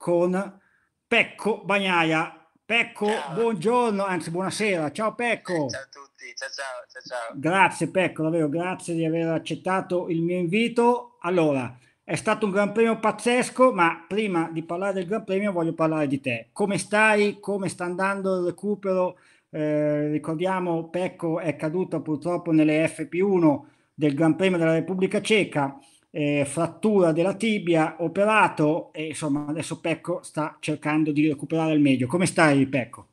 con Pecco Bagnaia. Pecco, ciao. buongiorno, anzi buonasera. Ciao Pecco. Ciao a tutti, ciao ciao, ciao ciao. Grazie Pecco, davvero grazie di aver accettato il mio invito. Allora, è stato un Gran Premio pazzesco, ma prima di parlare del Gran Premio voglio parlare di te. Come stai? Come sta andando il recupero? Eh, ricordiamo, Pecco è caduto purtroppo nelle FP1 del Gran Premio della Repubblica Ceca, eh, frattura della tibia, operato e insomma adesso Pecco sta cercando di recuperare al meglio. Come stai Pecco?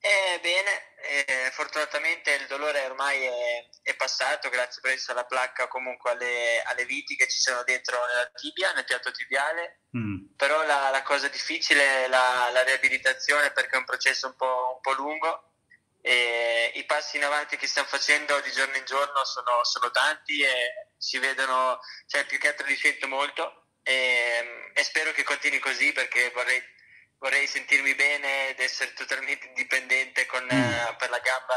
Eh, bene, eh, fortunatamente il dolore ormai è, è, passato grazie per alla placca comunque alle, alle, viti che ci sono dentro nella tibia, nel piatto tibiale, mm. però la, la, cosa difficile è la, la, riabilitazione perché è un processo un po', un po', lungo e i passi in avanti che stiamo facendo di giorno in giorno sono, sono tanti e si vedono, cioè più che altro li sento molto e, e spero che continui così perché vorrei vorrei sentirmi bene ed essere totalmente indipendente con, mm. per la gamba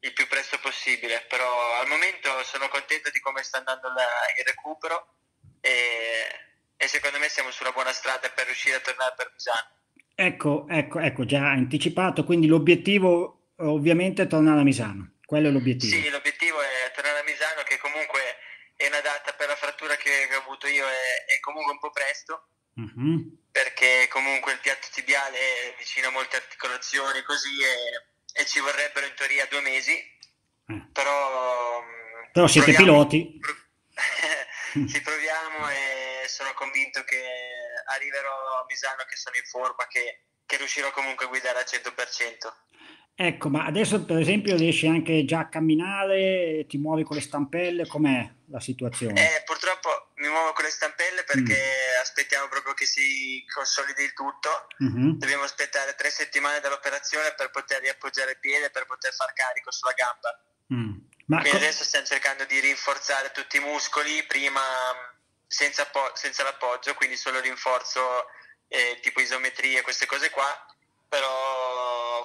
il più presto possibile, però al momento sono contento di come sta andando la, il recupero e, e, secondo me siamo sulla buona strada per riuscire a tornare per Misano. Ecco, ecco, ecco, già anticipato, quindi l'obiettivo ovviamente tornare a Misano, quello è l'obiettivo. Sì, l'obiettivo è tornare a Misano che comunque è una data per la frattura che, ho avuto io è, è comunque un po' presto. Mm-hmm perché comunque il piatto tibiale è vicino a molte articolazioni così e, e ci vorrebbero in teoria due mesi, eh. però... Però siete proviamo, piloti. Pro, ci proviamo e sono convinto che arriverò a Misano che sono in forma, che, che riuscirò comunque a guidare al 100%. Ecco, ma adesso per esempio riesci anche già a camminare, ti muovi con le stampelle, com'è la situazione? Eh, purtroppo mi muovo con le stampelle perché mm. aspettiamo proprio che si consolidi il tutto. Mm-hmm. Dobbiamo aspettare tre settimane dall'operazione per poter riappoggiare il piede, per poter far carico sulla gamba. Mm. Ma Quindi co- adesso stiamo cercando di rinforzare tutti i muscoli, prima senza, po- senza l'appoggio, quindi solo rinforzo eh, tipo isometrie, queste cose qua però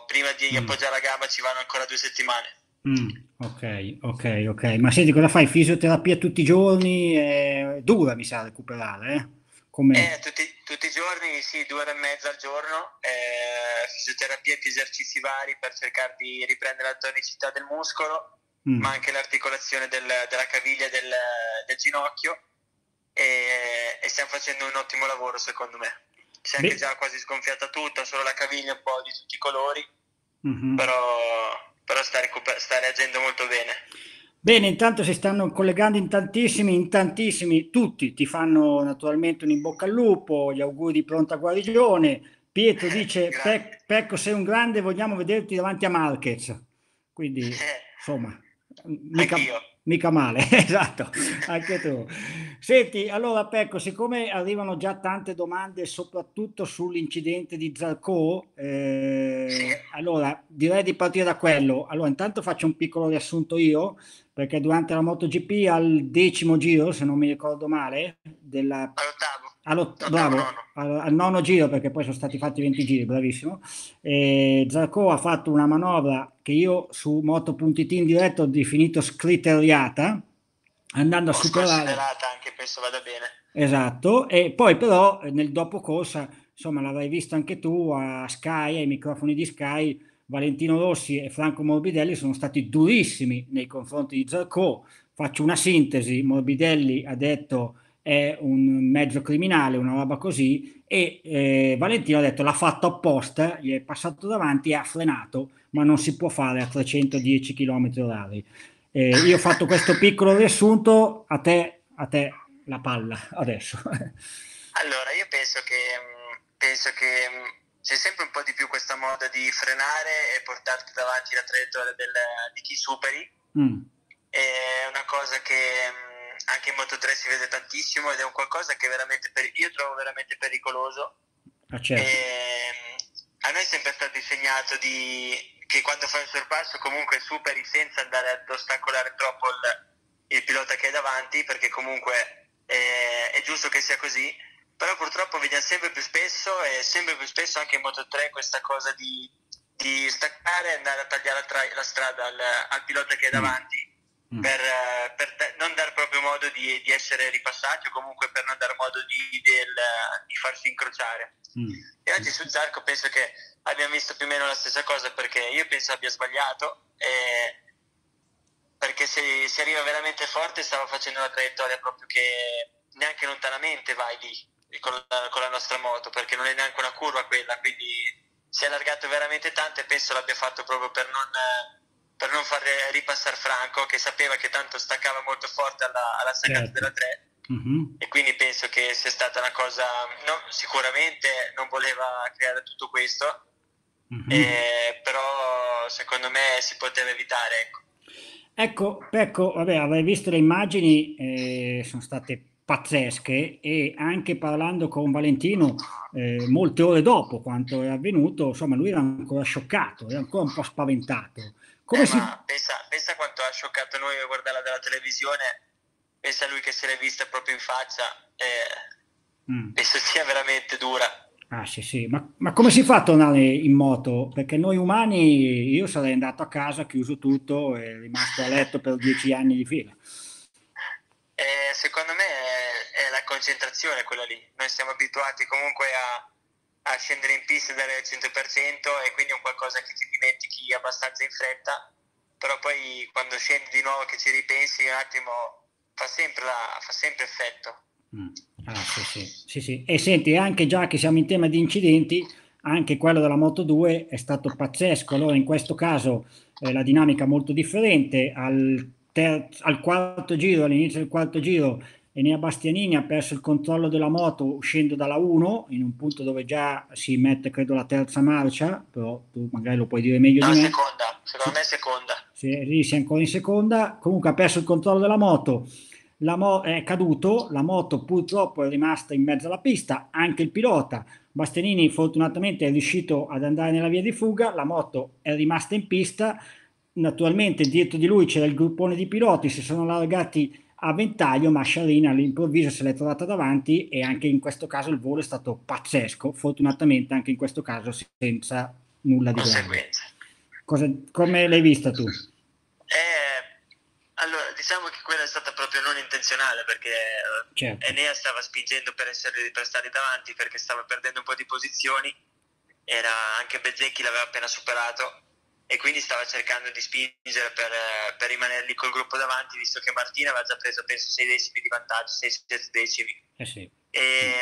prima di mm. appoggiare la gamba ci vanno ancora due settimane. Mm, ok, ok, ok. Ma senti, cosa fai? Fisioterapia tutti i giorni? È dura, mi sa, recuperare, eh? Come... Eh, tutti, tutti, i giorni, sì, due ore e mezza al giorno, eh, fisioterapia e più esercizi vari per cercare di riprendere la tonicità del muscolo, mm. ma anche l'articolazione del, della caviglia e del, del, ginocchio e, e stiamo facendo un ottimo lavoro secondo me si è anche già quasi sgonfiata tutta, solo la caviglia un po' di tutti i colori, mm-hmm. però, però sta, recuper- sta reagendo molto bene. Bene, intanto si stanno collegando in tantissimi, in tantissimi, tutti ti fanno naturalmente un in bocca al lupo, gli auguri di pronta guarigione. Pietro dice, Pe- Pecco sei un grande, vogliamo vederti davanti a Marquez. Quindi, insomma, mica, mica male, esatto, anche tu. Senti, allora Pecco, siccome arrivano già tante domande soprattutto sull'incidente di Zarco, eh, allora direi di partire da quello. Allora intanto faccio un piccolo riassunto io, perché durante la MotoGP al decimo giro, se non mi ricordo male, della... all'ottavo All'ott- bravo, al, al, nono giro perché poi sono stati fatti 20 giri, bravissimo. E Zarco ha fatto una manovra che io su Moto.it in diretto ho definito scriteriata, andando ho a superare... anche penso vada bene. Esatto, e poi però nel dopo corsa, insomma l'avrai visto anche tu a Sky, ai microfoni di Sky, Valentino Rossi e Franco Morbidelli sono stati durissimi nei confronti di Zarco. Faccio una sintesi, Morbidelli ha detto è un mezzo criminale, una roba così, e eh, Valentino ha detto l'ha fatto apposta, gli è passato davanti e ha frenato, ma non si può fare a 310 km orari. Eh, io ho fatto questo piccolo riassunto, a te, a te la palla adesso. Allora, io penso che, penso che c'è sempre un po' di più questa moda di frenare e portarti davanti la traiettoria del, di chi superi. Mm. È una cosa che anche in Moto 3 si vede tantissimo ed è un qualcosa che veramente per, io trovo veramente pericoloso. Ah, certo. e, ehm, a noi è sempre stato insegnato di, che quando fai un sorpasso comunque superi senza andare ad ostacolare troppo il, il pilota che è davanti perché comunque è, è giusto che sia così però purtroppo vediamo sempre più spesso e sempre più spesso anche in Moto 3 questa cosa di, di staccare e andare a tagliare la, tra- la strada al, al, pilota che è mm. davanti mm. per, per, non dar proprio modo di, di, essere ripassati o comunque per non dar modo di, del, di farsi incrociare. Mm. E oggi su Zarco penso che abbiamo visto più o meno la stessa cosa perché io penso abbia sbagliato. E perché se si arriva veramente forte stava facendo una traiettoria proprio che neanche lontanamente vai lì con la, con la nostra moto perché non è neanche una curva quella quindi si è allargato veramente tanto e penso l'abbia fatto proprio per non, per non far ripassare Franco che sapeva che tanto staccava molto forte alla, alla staccata certo. della 3 mm-hmm. e quindi penso che sia stata una cosa no, sicuramente non voleva creare tutto questo mm-hmm. eh, però secondo me si poteva evitare ecco. Ecco, Pecco, vabbè, avrei visto le immagini, eh, sono state pazzesche e anche parlando con Valentino eh, molte ore dopo quanto è avvenuto, insomma lui era ancora scioccato, era ancora un po' spaventato. Come eh, si... pensa, pensa, quanto ha scioccato noi a guardarla dalla televisione, pensa a lui che se l'è vista proprio in faccia, eh, mm. penso sia veramente dura. Ah sì sì, ma, ma, come si fa a tornare in moto? Perché noi umani, io sarei andato a casa, chiuso tutto e rimasto a letto per dieci anni di fila. Eh, secondo me è, è, la concentrazione quella lì. Noi siamo abituati comunque a, a, scendere in pista e dare il 100% e quindi è un qualcosa che ti dimentichi abbastanza in fretta, però poi quando scendi di nuovo che ci ripensi un attimo fa sempre, la, fa sempre effetto. Mm. Ah, sì, sì, sì, sì. E senti, anche già che siamo in tema di incidenti, anche quello della Moto 2 è stato pazzesco. Allora, in questo caso eh, la dinamica è molto differente. Al, terzo, al quarto giro, all'inizio del quarto giro, Enea Bastianini ha perso il controllo della moto uscendo dalla 1 in un punto dove già si mette credo la terza marcia però tu magari lo puoi dire meglio no, di me. seconda, secondo me seconda. Sì, lì si è ancora in seconda. Comunque ha perso il controllo della moto. La mo- è caduto, la moto purtroppo è rimasta in mezzo alla pista, anche il pilota Bastianini fortunatamente è riuscito ad andare nella via di fuga, la moto è rimasta in pista, naturalmente dietro di lui c'era il gruppone di piloti, si sono allargati a ventaglio, ma Sciarina all'improvviso se l'è trovata davanti e anche in questo caso il volo è stato pazzesco, fortunatamente anche in questo caso senza nulla di grave. Cosa, come l'hai vista tu? Allora, diciamo che quella è stata proprio non intenzionale perché eh, certo. Enea stava spingendo per, essere, per stare davanti perché stava perdendo un po' di posizioni, era, anche Bezzecchi l'aveva appena superato e quindi stava cercando di spingere per, per rimanere lì col gruppo davanti visto che Martina aveva già preso penso 6 decimi di vantaggio, 6-7 decimi. Eh sì. e,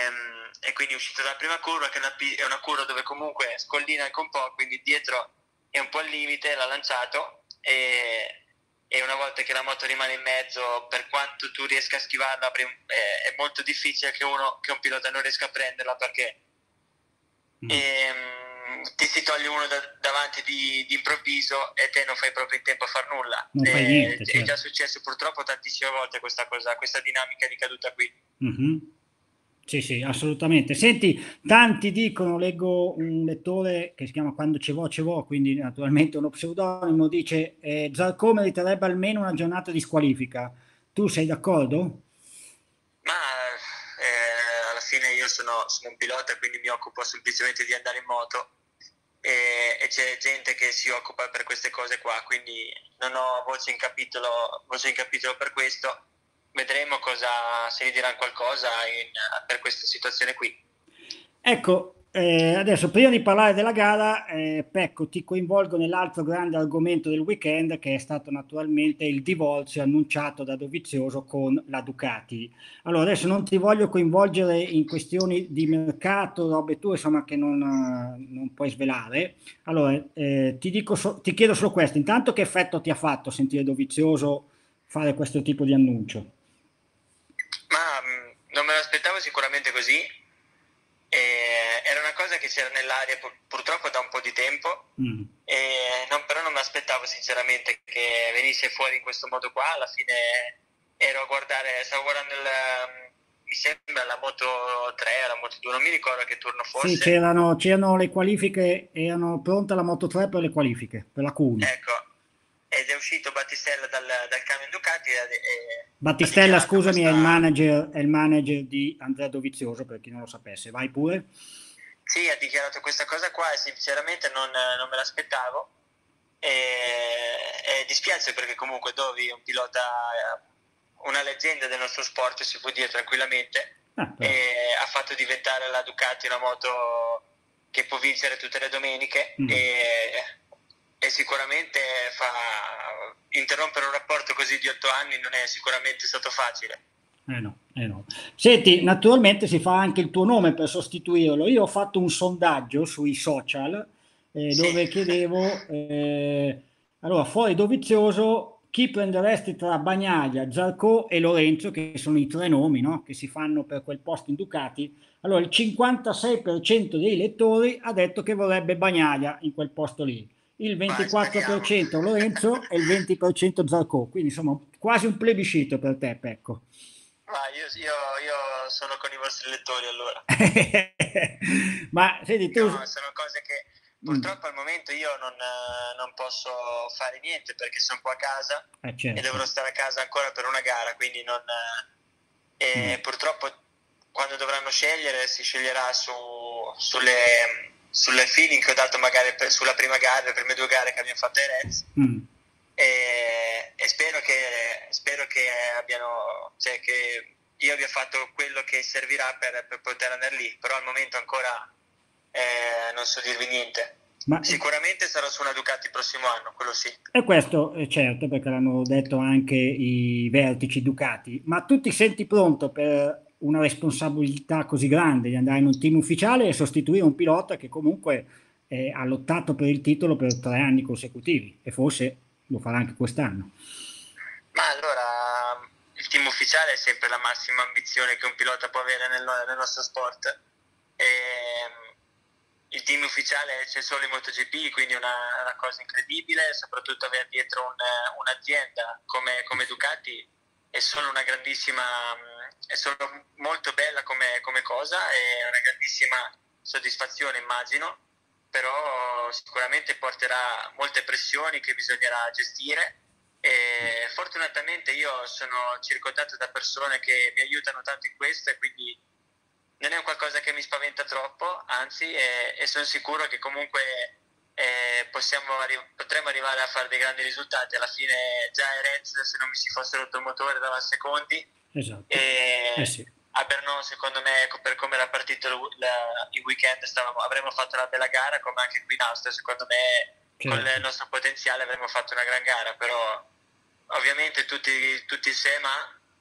e, quindi è uscito dalla prima curva che è una, è una curva dove comunque scollina anche un po', quindi dietro è un po' al limite, l'ha lanciato e e una volta che la moto rimane in mezzo, per quanto tu riesca a schivarla, è molto difficile che, uno, che un pilota non riesca a prenderla perché mm. ehm, ti si toglie uno da, davanti di, di, improvviso e te non fai proprio in tempo a far nulla. Non fai niente, certo. È già successo purtroppo tantissime volte questa cosa, questa dinamica di caduta qui. Mm-hmm. Sì, sì, assolutamente. Senti, tanti dicono, leggo un lettore che si chiama Quando ce vo, ce vo, quindi naturalmente uno pseudonimo, dice eh, Zarco meriterebbe almeno una giornata di squalifica. Tu sei d'accordo? Ma eh, alla fine io sono, sono, un pilota, quindi mi occupo semplicemente di andare in moto e, e, c'è gente che si occupa per queste cose qua, quindi non ho voce in capitolo, voce in capitolo per questo vedremo cosa, se gli diranno qualcosa in, per questa situazione qui. Ecco, eh, adesso prima di parlare della gara, eh, Pecco, ti coinvolgo nell'altro grande argomento del weekend che è stato naturalmente il divorzio annunciato da Dovizioso con la Ducati. Allora, adesso non ti voglio coinvolgere in questioni di mercato, robe tue, insomma, che non, non puoi svelare. Allora, eh, ti, so, ti chiedo solo questo, intanto che effetto ti ha fatto sentire Dovizioso fare questo tipo di annuncio? Ma mm, non me l'aspettavo sicuramente così. E era una cosa che c'era nell'aria pur, purtroppo da un po' di tempo, mm. non, però non mi aspettavo sinceramente che venisse fuori in questo modo qua. Alla fine ero a guardare, stavo guardando il, mi sembra la Moto 3, la Moto 2, non mi ricordo che turno fosse. Sì, c'erano, c'erano le qualifiche, erano pronte la Moto 3 per le qualifiche, per la Q1. Ecco, ed è uscito Battistella dal, dal camion Ducati. E, Battistella, scusami, questa... è, il manager, è il manager di Andrea Dovizioso, per chi non lo sapesse. Vai pure. Sì, ha dichiarato questa cosa qua e sinceramente non, non me l'aspettavo. E, e, dispiace perché comunque Dovi è un pilota, una leggenda del nostro sport, si può dire tranquillamente. ah, e ha fatto diventare la Ducati una moto che può vincere tutte le domeniche mm. e, e, sicuramente fa, interrompere un rapporto così di otto anni non è sicuramente stato facile. Eh no, eh no. Senti, naturalmente si fa anche il tuo nome per sostituirlo. Io ho fatto un sondaggio sui social eh, dove sì. chiedevo, eh, allora, fuori Dovizioso, chi prenderesti tra Bagnaia, Zarco e Lorenzo, che sono i tre nomi no? che si fanno per quel posto in Ducati? Allora, il 56% dei lettori ha detto che vorrebbe Bagnaia in quel posto lì, il 24% Lorenzo e il 20% Zarco, quindi insomma quasi un plebiscito per te, Pecco. Ma io, io, io, sono con i vostri lettori allora. Ma senti, tu... No, sono cose che purtroppo mm. al momento io non, non, posso fare niente perché sono qua a casa eh, certo. e dovrò stare a casa ancora per una gara, quindi non... E mm. purtroppo quando dovranno scegliere si sceglierà su, sulle, sulle feeling che ho dato magari per, sulla prima gara, le prime due gare che abbiamo fatto ai Reds. Mm e, e spero, che, spero che, abbiano, cioè che io abbia fatto quello che servirà per, per poter andare lì, però al momento ancora eh, non so dirvi niente. Ma... Sicuramente sarò su una Ducati il prossimo anno, quello sì. E questo è certo, perché l'hanno detto anche i vertici Ducati, ma tu ti senti pronto per una responsabilità così grande di andare in un team ufficiale e sostituire un pilota che comunque eh, ha lottato per il titolo per tre anni consecutivi e forse lo farà anche quest'anno. Ma allora il team ufficiale è sempre la massima ambizione che un pilota può avere nel, nel nostro sport. E, ehm, il team ufficiale c'è solo in MotoGP, quindi è una, una, cosa incredibile, soprattutto avere dietro un, un'azienda come, come, Ducati è solo una grandissima, è solo molto bella come, come cosa, è una grandissima soddisfazione immagino però sicuramente porterà molte pressioni che bisognerà gestire e fortunatamente io sono circondato da persone che mi aiutano tanto in questo e quindi non è un qualcosa che mi spaventa troppo, anzi, e, e sono sicuro che comunque eh, arri- potremmo arrivare a fare dei grandi risultati. Alla fine già Reds, se non mi si fosse rotto il motore, dava secondi. Esatto. E, eh sì a Bernon secondo me per come era partito la, il weekend stavamo, avremmo fatto una bella gara come anche qui in Austria secondo me certo. con il nostro potenziale avremmo fatto una gran gara però ovviamente tutti, tutti insieme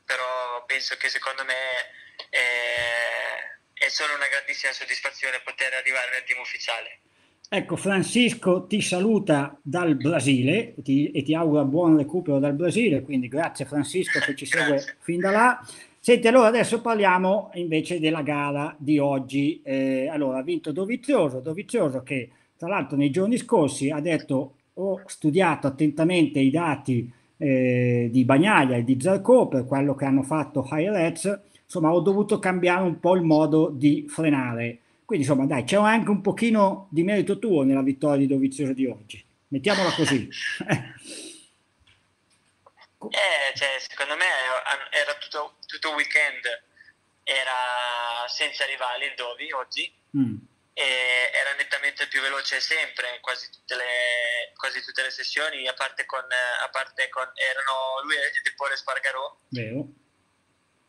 però penso che secondo me è, è solo una grandissima soddisfazione poter arrivare nel team ufficiale Ecco, Francisco ti saluta dal Brasile ti, e ti augura buon recupero dal Brasile, quindi grazie Francisco che ci segue fin da là. Senti, allora adesso parliamo invece della gara di oggi. Eh, allora, ha vinto Dovizioso, Dovizioso che tra l'altro nei giorni scorsi ha detto ho studiato attentamente i dati eh, di Bagnaia e di Zarco per quello che hanno fatto Hirez, insomma ho dovuto cambiare un po' il modo di frenare. Quindi insomma dai, c'è anche un pochino di merito tuo nella vittoria di Dovizioso di oggi. Mettiamola così. Eh, cioè, secondo me era tutto, tutto weekend, era senza rivali il Dovi oggi mm. era nettamente più veloce sempre in quasi tutte le, quasi tutte le sessioni, a parte con, a parte con erano lui e Pole Spargarò. Vero.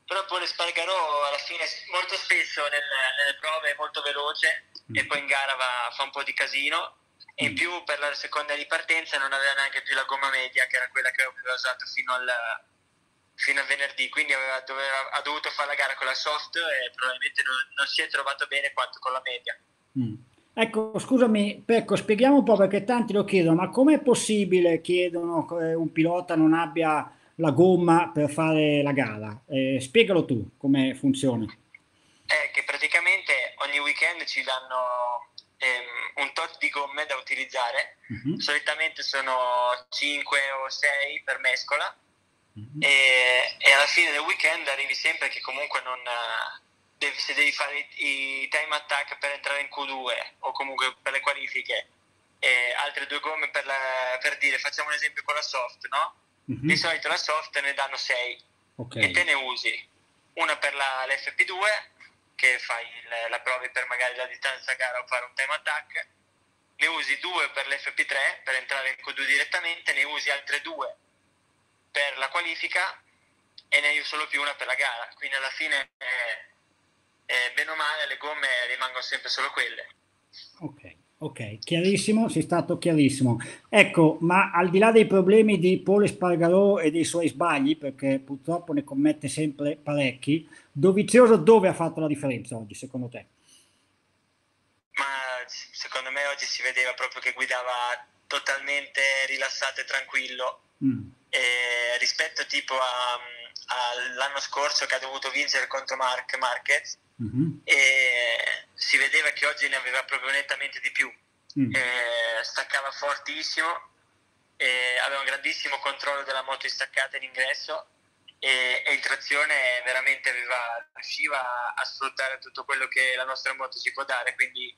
Però Pole Spargarò alla fine molto spesso nelle, nelle prove è molto veloce mm. e poi in gara va, fa un po' di casino e in più per la seconda ripartenza non aveva neanche più la gomma media che era quella che aveva usato fino al, fino a venerdì quindi aveva, doveva, ha dovuto fare la gara con la soft e probabilmente non, non si è trovato bene quanto con la media mm. Ecco, scusami, Pecco, spieghiamo un po' perché tanti lo chiedono, ma com'è possibile, chiedono, che un pilota non abbia la gomma per fare la gara? Eh, spiegalo tu come funziona. È che praticamente ogni weekend ci danno ehm, un tot di gomme da utilizzare, uh-huh. solitamente sono 5 o 6 per mescola uh-huh. e, e, alla fine del weekend arrivi sempre che comunque non... Devi, se devi fare i, i time attack per entrare in Q2 o comunque per le qualifiche e altre due gomme per, la, per dire facciamo un esempio con la soft no? Uh-huh. di solito la soft ne danno 6 okay. e te ne usi una per la, l'FP2 che fai il, la provi per magari la distanza gara o fare un time attack, ne usi due per l'FP3 per entrare in Q2 direttamente, ne usi altre due per la qualifica e ne hai solo più una per la gara. Quindi alla fine eh, eh, bene o male le gomme rimangono sempre solo quelle. Ok. Ok, chiarissimo, sei stato chiarissimo. Ecco, ma al di là dei problemi di Paul Spargarò e dei suoi sbagli, perché purtroppo ne commette sempre parecchi, Dovizioso dove ha fatto la differenza oggi, secondo te? Ma secondo me oggi si vedeva proprio che guidava totalmente rilassato e tranquillo. Mm. E rispetto tipo all'anno scorso che ha dovuto vincere contro Mark Marquez, mm-hmm. e si vedeva che oggi ne aveva proprio nettamente di più. Mm. Eh, staccava fortissimo, eh, aveva un grandissimo controllo della moto in staccata in ingresso e, e in trazione veramente aveva, riusciva a sfruttare tutto quello che la nostra moto ci può dare, quindi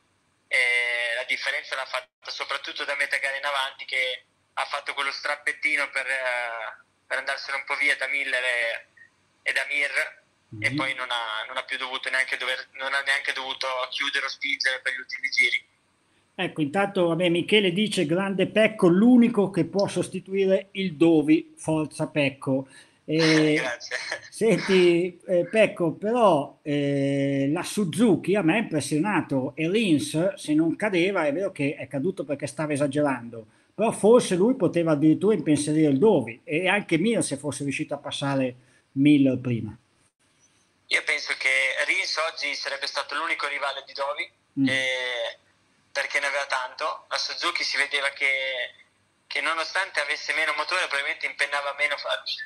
eh, la differenza l'ha fatta soprattutto da metà gara in avanti che ha fatto quello strappettino per, uh, per andarsene un po' via da Miller e, e da Mir mm-hmm. e poi non ha, non ha più dovuto neanche, dover, non ha neanche dovuto chiudere o spingere per gli ultimi giri. Ecco, intanto vabbè, Michele dice grande Pecco, l'unico che può sostituire il Dovi, forza Pecco. Eh, Grazie. Senti, eh, Pecco, però eh, la Suzuki a me ha impressionato e Rins se non cadeva è vero che è caduto perché stava esagerando, però forse lui poteva addirittura impensierire il Dovi e anche Mir se fosse riuscito a passare Miller prima. Io penso che Rins oggi sarebbe stato l'unico rivale di Dovi mm. eh, perché ne aveva tanto. La Suzuki si vedeva che, che, nonostante avesse meno motore, probabilmente impennava meno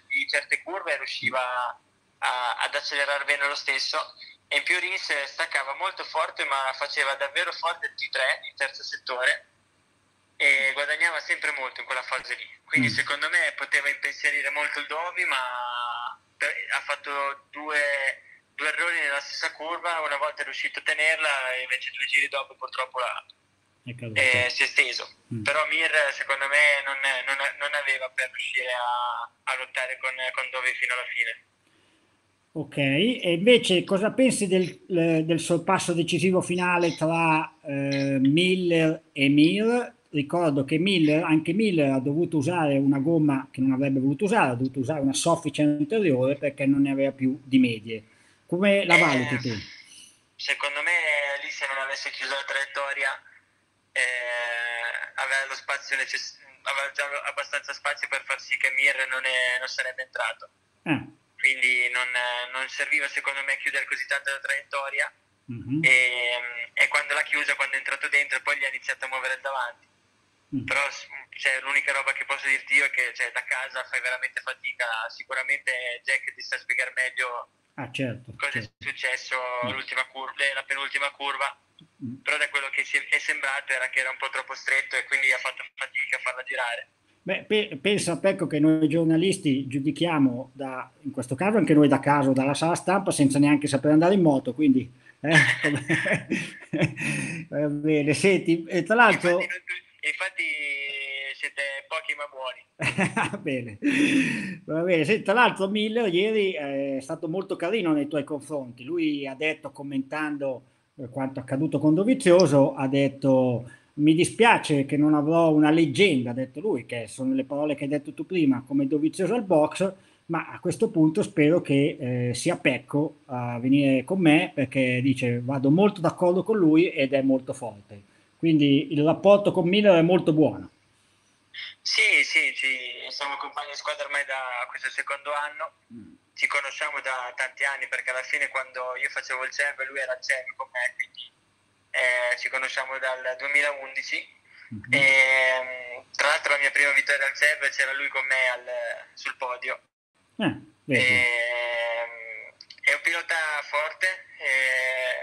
di certe curve e riusciva a, ad accelerare bene lo stesso. E in più Rins staccava molto forte, ma faceva davvero forte il T3, il terzo settore, e guadagnava sempre molto in quella fase lì. Quindi mm. secondo me poteva impensierire molto il Dovi, ma ha fatto due due errori nella stessa curva, una volta è riuscito a tenerla e invece due giri dopo purtroppo la, eh, si è steso. Mm. Però Mir secondo me non, non, non aveva per riuscire a, a lottare con, con Dove fino alla fine. Ok, e invece cosa pensi del, del sorpasso decisivo finale tra eh, Miller e Mir? Ricordo che Miller, anche Miller ha dovuto usare una gomma che non avrebbe voluto usare, ha dovuto usare una soffice anteriore perché non ne aveva più di medie. Come la valuti tu? Secondo me lì se non avesse chiuso la traiettoria eh, aveva lo spazio necess- aveva già abbastanza spazio per far sì che Mir non, è, non sarebbe entrato. Ah. Quindi non, non, serviva secondo me chiudere così tanto la traiettoria uh-huh. e, e, quando l'ha chiusa, quando è entrato dentro, poi gli ha iniziato a muovere davanti. Uh-huh. Però cioè, l'unica roba che posso dirti io è che cioè, da casa fai veramente fatica. Sicuramente Jack ti sa spiegare meglio Ah, certo, cosa certo. è successo l'ultima curva, la penultima curva, mm. però da quello che è sembrato era che era un po' troppo stretto e quindi ha fatto fatica a farla girare. Beh, pe- pensa Pecco che noi giornalisti giudichiamo, da, in questo caso anche noi da caso, dalla sala stampa, senza neanche sapere andare in moto, quindi... Eh, va bene, senti, e tra l'altro... Infatti, infatti siete pochi ma buoni. Bene, va bene. Sì, tra l'altro Miller ieri è stato molto carino nei tuoi confronti. Lui ha detto, commentando eh, quanto accaduto con Dovizioso, ha detto mi dispiace che non avrò una leggenda, ha detto lui, che sono le parole che hai detto tu prima, come Dovizioso al box, ma a questo punto spero che eh, sia Pecco a venire con me perché dice vado molto d'accordo con lui ed è molto forte. Quindi il rapporto con Miller è molto buono. Sì, sì, sì, siamo compagni di squadra ormai da questo secondo anno, mm. ci conosciamo da tanti anni perché alla fine quando io facevo il CEV lui era CEV con me, quindi eh, ci conosciamo dal 2011 mm-hmm. e tra l'altro la mia prima vittoria al CEV c'era lui con me al, sul podio. Eh, e, è un pilota forte,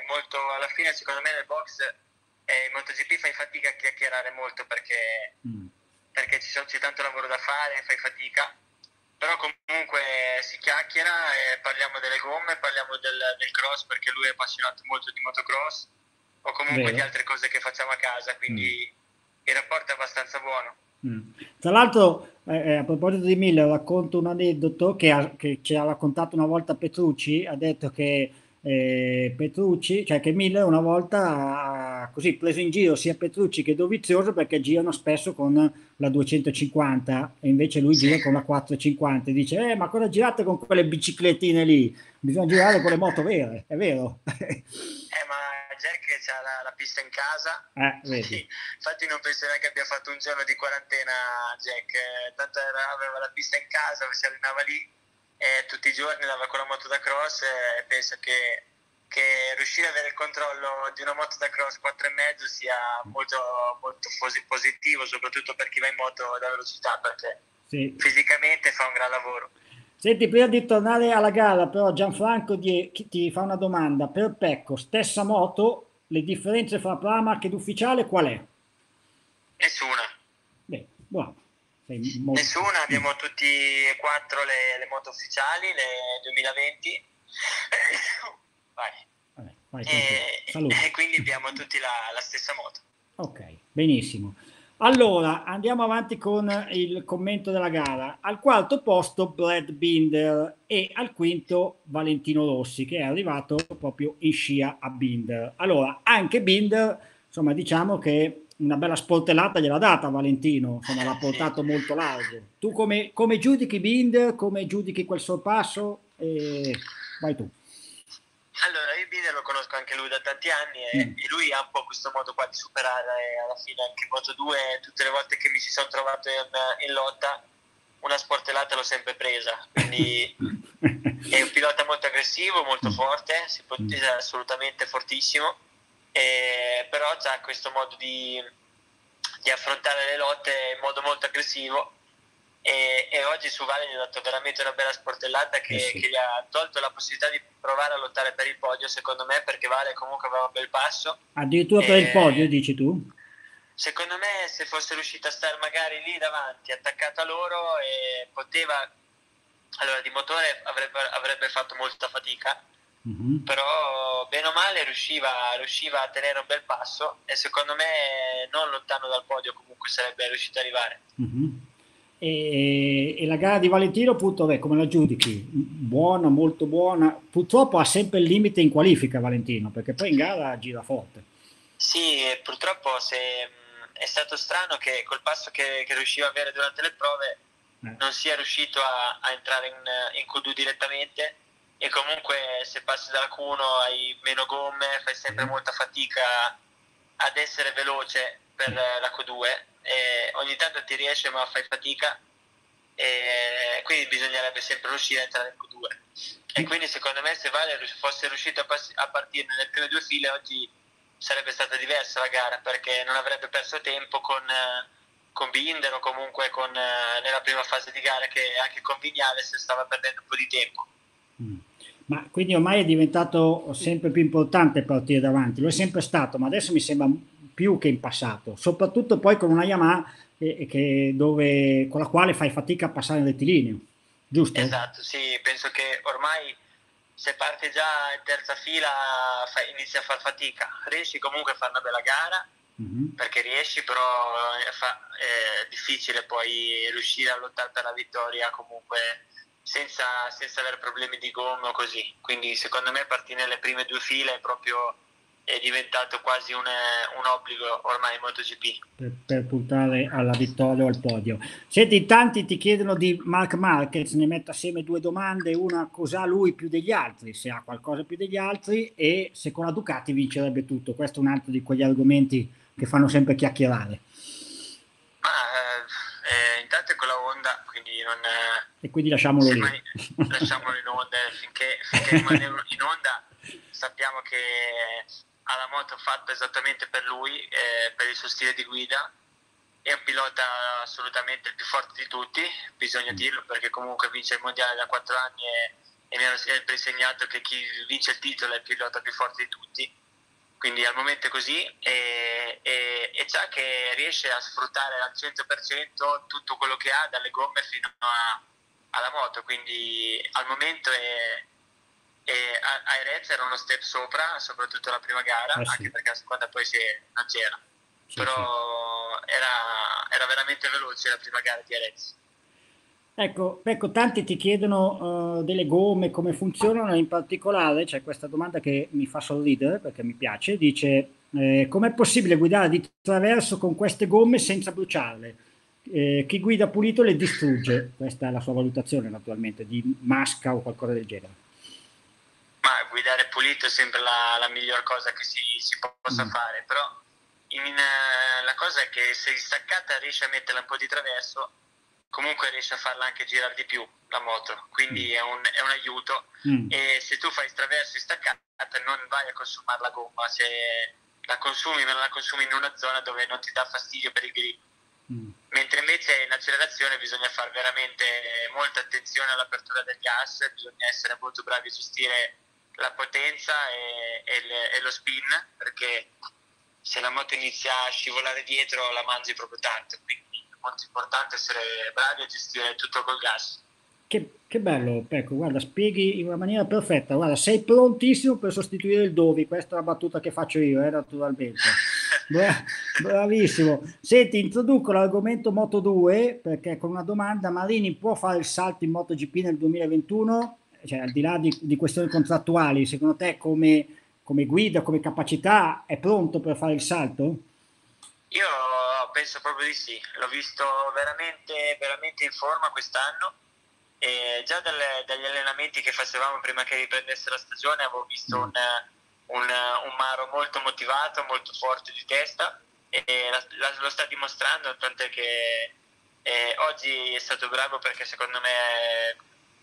molto, alla fine secondo me nel box eh, in MotoGP fai fatica a chiacchierare molto perché... Mm perché c'è tanto lavoro da fare, fai fatica, però comunque si chiacchiera e parliamo delle gomme, parliamo del, del cross perché lui è appassionato molto di motocross o comunque Vero. di altre cose che facciamo a casa, quindi mm. il rapporto è abbastanza buono. Mm. Tra l'altro, eh, eh, a proposito di Miller, racconto un aneddoto che, ha, che, ci ha raccontato una volta Petrucci, ha detto che eh, Petrucci, cioè che Miller una volta ha così preso in giro sia Petrucci che Dovizioso perché girano spesso con la 250 e invece lui gira con la 450 e dice eh ma cosa girate con quelle biciclettine lì? Bisogna girare con le moto vere, è vero? eh ma Jack ha la, la, pista in casa, eh, vedi. infatti non penso neanche abbia fatto un giorno di quarantena Jack, eh, tanto era, aveva la pista in casa, si allenava lì e tutti i giorni andava con la moto da cross e penso che, che riuscire ad avere il controllo di una moto da cross 4,5 sia molto, molto positivo, soprattutto per chi va in moto da velocità, perché sì. fisicamente fa un gran lavoro. Senti, prima di tornare alla gara, però Gianfranco ti, ti fa una domanda. Per Pecco, stessa moto, le differenze fra Pramac ed ufficiale qual è? Nessuna. Beh, buono. Molto... Nessuna, abbiamo tutti e quattro le, le moto ufficiali, le 2020. vai. Vabbè, vai e, e, quindi abbiamo tutti la, la stessa moto. Ok, benissimo. Allora, andiamo avanti con il commento della gara. Al quarto posto Brad Binder e al quinto Valentino Rossi che è arrivato proprio in scia a Binder. Allora, anche Binder, insomma, diciamo che una bella sportellata gliel'ha data Valentino, insomma l'ha portato molto largo. Tu come, come giudichi Binder, come giudichi quel sorpasso? Eh, vai tu. Allora, io Binder lo conosco anche lui da tanti anni e, mm. e, lui ha un po' questo modo qua di superare alla fine anche Moto 2, tutte le volte che mi ci sono trovato in, in lotta, una sportellata l'ho sempre presa. Quindi è un pilota molto aggressivo, molto mm. forte, si può assolutamente fortissimo e, però ha questo modo di, di, affrontare le lotte in modo molto aggressivo e, e oggi su Vale gli ha dato veramente una bella sportellata che, eh sì. che, gli ha tolto la possibilità di provare a lottare per il podio secondo me perché Vale comunque aveva un bel passo addirittura per il podio dici tu? secondo me se fosse riuscito a stare magari lì davanti attaccato a loro e poteva allora di motore avrebbe, avrebbe fatto molta fatica Mm-hmm. Però bene o male riusciva, riusciva, a tenere un bel passo e secondo me non lontano dal podio comunque sarebbe riuscito ad arrivare. Mm-hmm. E, e, la gara di Valentino appunto beh, come la giudichi? Buona, molto buona. Purtroppo ha sempre il limite in qualifica Valentino perché poi in gara gira forte. Sì, purtroppo se, è stato strano che col passo che, che riusciva a avere durante le prove eh. non sia riuscito a, a entrare in, in Q2 direttamente e comunque se passi dalla Q1 hai meno gomme, fai sempre mm-hmm. molta fatica ad essere veloce per la Q2 e ogni tanto ti riesce ma fai fatica e quindi bisognerebbe sempre riuscire a entrare in Q2 e quindi secondo me se Vale fosse riuscito a, pass- a partire nelle prime due file oggi sarebbe stata diversa la gara perché non avrebbe perso tempo con, con Binder o comunque con, nella prima fase di gara che anche con Vignales stava perdendo un po' di tempo. Mm. Ma quindi ormai è diventato sempre più importante partire davanti, lo è sempre stato, ma adesso mi sembra più che in passato, soprattutto poi con una Yamaha eh, che, dove, con la quale fai fatica a passare il rettilineo, giusto? Esatto, sì, penso che ormai se parti già in terza fila fai, inizi a far fatica, riesci comunque a fare una bella gara, mm-hmm. perché riesci, però è, fa, è difficile poi riuscire a lottare per la vittoria comunque senza, senza avere problemi di gomma o così. Quindi secondo me partire nelle prime due file è proprio è diventato quasi un, un obbligo ormai in MotoGP. Per, per, puntare alla vittoria o al podio. Senti, tanti ti chiedono di Mark Marquez, ne metto assieme due domande, una cosa lui più degli altri, se ha qualcosa più degli altri e se con la Ducati vincerebbe tutto. Questo è un altro di quegli argomenti che fanno sempre chiacchierare. Ma, eh, intanto è con la Honda, non... E quindi lasciamolo lì. lasciamolo in onda, finché, finché rimane in onda sappiamo che ha la moto fatta esattamente per lui, eh, per il suo stile di guida, è un pilota assolutamente il più forte di tutti, bisogna dirlo perché comunque vince il mondiale da 4 anni e, e mi hanno sempre insegnato che chi vince il titolo è il pilota più forte di tutti. Quindi al momento è così e, e, e già che riesce a sfruttare al 100% tutto quello che ha dalle gomme fino a, alla moto, quindi al momento è, è, ai Reds era uno step sopra, soprattutto la prima gara, eh sì. anche perché la seconda poi si è, non c'era, sì, però sì. Era, era, veramente veloce la prima gara di Reds. Ecco, ecco, tanti ti chiedono uh, delle gomme, come funzionano, in particolare c'è questa domanda che mi fa sorridere perché mi piace, dice eh, com'è possibile guidare di traverso con queste gomme senza bruciarle? Eh, chi guida pulito le distrugge, questa è la sua valutazione naturalmente, di masca o qualcosa del genere. Ma guidare pulito è sempre la, la miglior cosa che si, si possa mm. fare, però in, uh, la cosa è che se distaccata riesci a metterla un po' di traverso, comunque riesci a farla anche girare di più la moto, quindi mm. è, un, è, un, aiuto. Mm. E se tu fai traverso distaccata non vai a consumare la gomma, se la consumi ma non la consumi in una zona dove non ti dà fastidio per il grip. Mm. Mentre invece in accelerazione bisogna fare veramente molta attenzione all'apertura del gas, bisogna essere molto bravi a gestire la potenza e, e, le, e lo spin, perché se la moto inizia a scivolare dietro la mangi proprio tanto, quindi è molto importante essere bravi a gestire tutto col gas. Che, che, bello, Pecco, guarda, spieghi in una maniera perfetta, guarda, sei prontissimo per sostituire il Dovi, questa è la battuta che faccio io, eh, naturalmente. Bra- bravissimo. Senti, introduco l'argomento Moto 2, perché con una domanda, Marini può fare il salto in MotoGP nel 2021? Cioè, al di là di, di questioni contrattuali, secondo te come, come guida, come capacità, è pronto per fare il salto? Io penso proprio di sì, l'ho visto veramente, veramente in forma quest'anno e già dalle, dagli allenamenti che facevamo prima che riprendesse la stagione avevo visto mm. un, un, un Maro molto motivato, molto forte di testa e la, la, lo sta dimostrando, tant'è che eh, oggi è stato bravo perché secondo me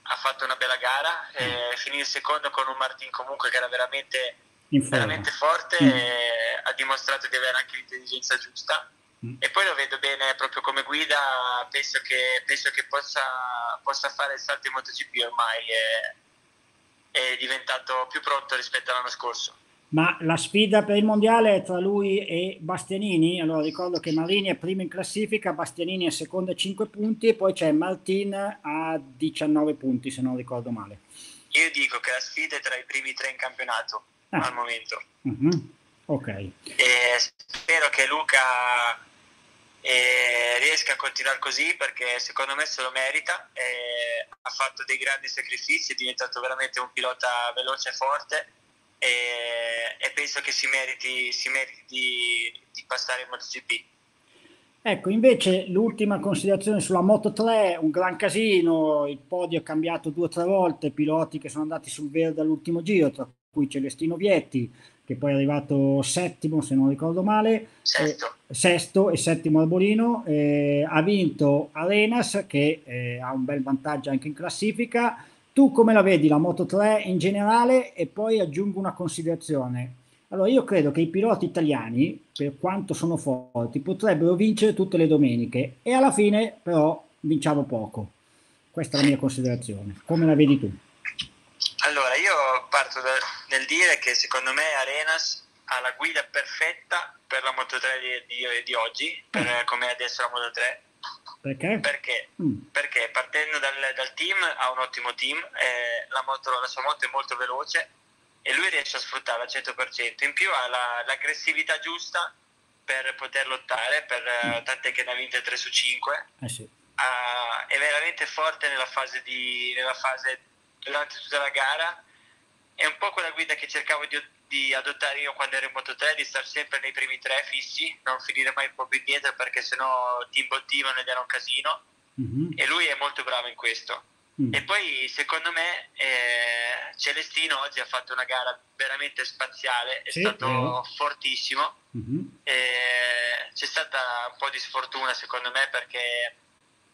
ha fatto una bella gara, eh, finì il secondo con un Martin comunque che era veramente, veramente forte mm. e ha dimostrato di avere anche l'intelligenza giusta. E poi lo vedo bene proprio come guida, penso che, penso che possa, possa, fare il salto in MotoGP ormai, è, è diventato più pronto rispetto all'anno scorso. Ma la sfida per il mondiale è tra lui e Bastianini. Allora ricordo che Marini è primo in classifica, Bastianini è secondo a 5 punti e poi c'è Martin a 19 punti, se non ricordo male. Io dico che la sfida è tra i primi tre in campionato ah. al momento. Uh-huh. Ok. E spero che Luca e riesca a continuare così perché secondo me se lo merita, e ha fatto dei grandi sacrifici, è diventato veramente un pilota veloce e forte e, e penso che si meriti, si meriti di, di passare in MotoGP. Ecco, invece l'ultima considerazione sulla Moto 3, un gran casino, il podio è cambiato due o tre volte, piloti che sono andati sul verde all'ultimo giro, tra cui Celestino Vietti, che poi è arrivato settimo se non ricordo male, sesto, eh, sesto e settimo Arbolino, eh, ha vinto Arenas che eh, ha un bel vantaggio anche in classifica. Tu come la vedi la Moto 3 in generale? E poi aggiungo una considerazione. Allora io credo che i piloti italiani, per quanto sono forti, potrebbero vincere tutte le domeniche e alla fine però vinciamo poco. Questa è la mia considerazione. Come la vedi tu? Allora, io parto da, nel dire che secondo me Arenas ha la guida perfetta per la Moto 3 di, di, di oggi, per mm. come è adesso la Moto 3. Perché? Perché, mm. perché partendo dal, dal, team ha un ottimo team, eh, la, moto, la, sua moto è molto veloce e lui riesce a sfruttarla al 100%. In più ha la, l'aggressività giusta per poter lottare, per, mm. tant'è che ne ha vinte 3 su 5. Eh sì. uh, è veramente forte nella fase, di, nella fase durante tutta la gara. È un po' quella guida che cercavo di, di adottare io quando ero in Moto 3, di stare sempre nei primi tre fissi, non finire mai un po' più indietro perché sennò ti imbottivano ed era un casino. Mm-hmm. E lui è molto bravo in questo. Mm. E poi secondo me eh, Celestino oggi ha fatto una gara veramente spaziale, è sì, stato eh. fortissimo. Mm-hmm. c'è stata un po' di sfortuna secondo me perché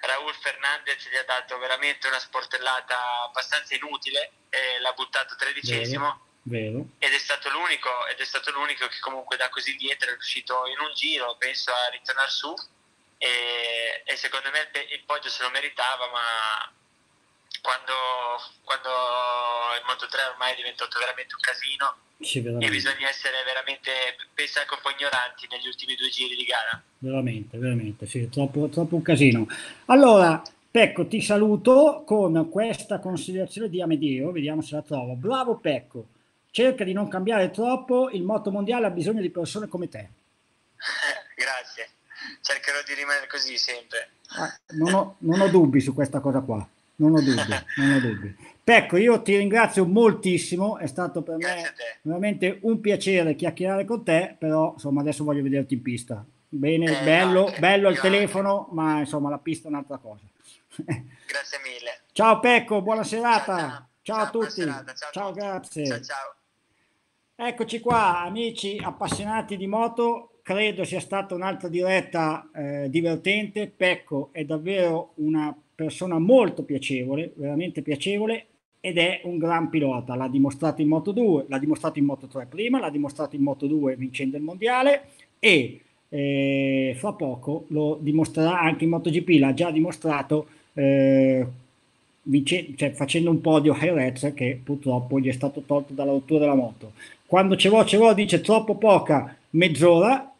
Raul Fernandez gli ha dato veramente una sportellata abbastanza inutile e l'ha buttato tredicesimo. Vero. Ed, è stato l'unico, ed è stato l'unico che comunque da così indietro è riuscito in un giro, penso, a ritornare su. E, e secondo me il, il podio se lo meritava, ma quando, Moto 3 ormai è diventato veramente un casino sì, e bisogna essere veramente, penso anche un po' ignoranti negli ultimi due giri di gara. Veramente, veramente, sì, troppo, troppo un casino. Allora, Pecco, ti saluto con questa considerazione di Amedio, vediamo se la trovo. Bravo Pecco, cerca di non cambiare troppo, il moto mondiale ha bisogno di persone come te. Grazie. cercherò di rimanere così sempre. Ah, non, ho, non ho dubbi su questa cosa qua, non ho dubbi, non ho dubbi. Pecco, io ti ringrazio moltissimo, è stato per Grazie me veramente un piacere chiacchierare con te, però insomma adesso voglio vederti in pista. Bene, eh, bello, no, bello il telefono, ma insomma la pista è un'altra cosa. Grazie mille. Ciao Pecco, buona serata. Ciao, ciao. ciao a tutti. Serata, ciao, ciao grazie. Ciao, ciao. Eccoci qua, amici appassionati di moto. Credo sia stata un'altra diretta eh, divertente. Pecco è davvero una persona molto piacevole, veramente piacevole ed è un gran pilota, l'ha dimostrato in Moto 2, l'ha dimostrato in Moto 3 prima, l'ha dimostrato in Moto 2 vincendo il mondiale e eh, fra poco lo dimostrerà anche in MotoGP, l'ha già dimostrato eh, vince, cioè, facendo un podio a Jerez che purtroppo gli è stato tolto dalla rottura della moto. Quando Cevò Cevò dice troppo poca mezz'ora,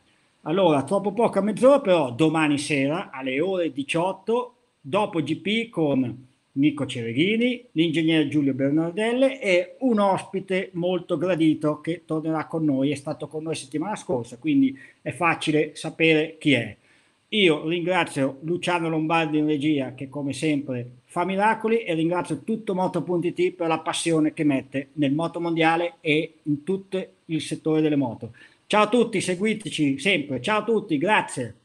allora troppo poca mezz'ora però domani sera alle ore 18 dopo GP con Nico Cereghini, l'ingegnere Giulio Bernardelle e un ospite molto gradito che tornerà con noi, è stato con noi settimana scorsa, quindi è facile sapere chi è. Io ringrazio Luciano Lombardi in regia che come sempre fa miracoli e ringrazio tutto Moto.it per la passione che mette nel moto mondiale e in tutto il settore delle moto. Ciao a tutti, seguiteci sempre. Ciao a tutti, grazie.